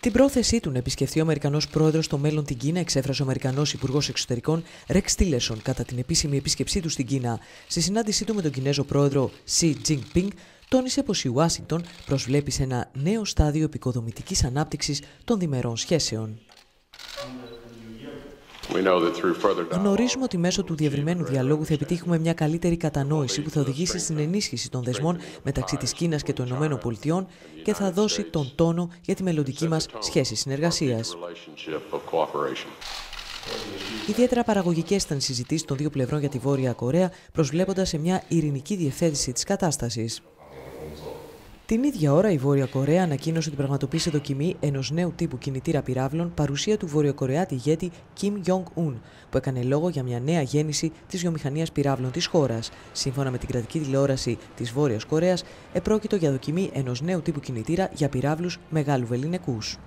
Την πρόθεσή του να επισκεφθεί ο Αμερικανός πρόεδρος στο μέλλον την Κίνα εξέφρασε ο Αμερικανός Υπουργός Εξωτερικών Ρεξ Τίλεσον κατά την επίσημη επίσκεψή του στην Κίνα. Στη συνάντησή του με τον Κινέζο πρόεδρο Xi Jinping, τόνισε πως η Ουάσιγκτον προσβλέπει σε ένα νέο στάδιο επικοδομητικής ανάπτυξης των διμερών σχέσεων. Γνωρίζουμε ότι μέσω του διευρυμένου διαλόγου θα επιτύχουμε μια καλύτερη κατανόηση που θα οδηγήσει στην ενίσχυση των δεσμών μεταξύ της Κίνας και των Ηνωμένων Πολιτειών και θα δώσει τον τόνο για τη μελλοντική μας σχέση συνεργασίας. Ιδιαίτερα παραγωγικές ήταν οι συζητήσεις των δύο πλευρών για τη Βόρεια Κορέα, προσβλέποντας σε μια ειρηνική διευθέτηση της κατάστασης. Την ίδια ώρα, η Βόρεια Κορέα ανακοίνωσε την πραγματοποίηση δοκιμή ενός νέου τύπου κινητήρα πυράβλων παρουσία του Βορειοκορεάτη ηγέτη Kim Jong-un, που έκανε λόγο για μια νέα γέννηση της βιομηχανίας πυράβλων της χώρας. Σύμφωνα με την κρατική τηλεόραση της Βόρειας Κορέας, επρόκειτο για δοκιμή ενός νέου τύπου κινητήρα για πυράβλους μεγάλου βεληνικούς.